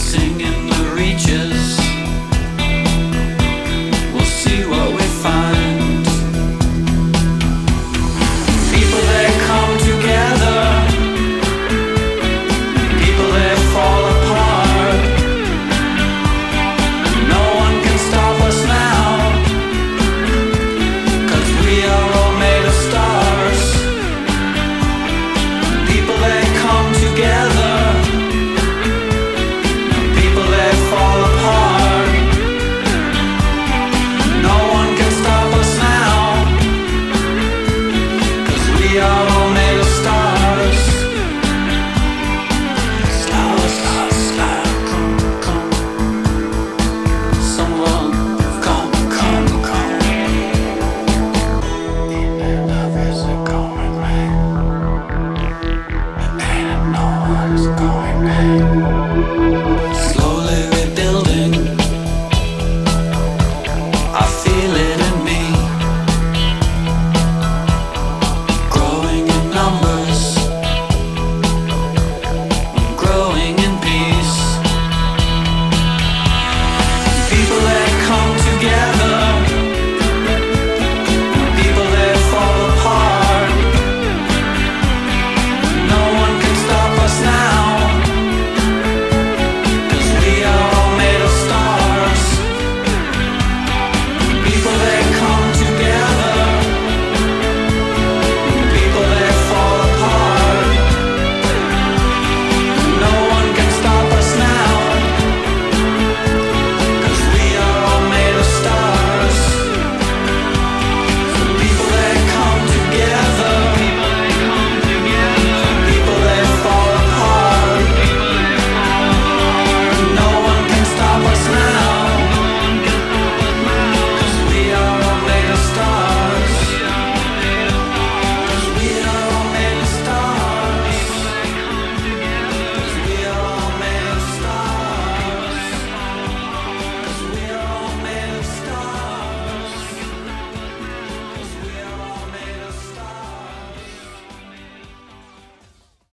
sing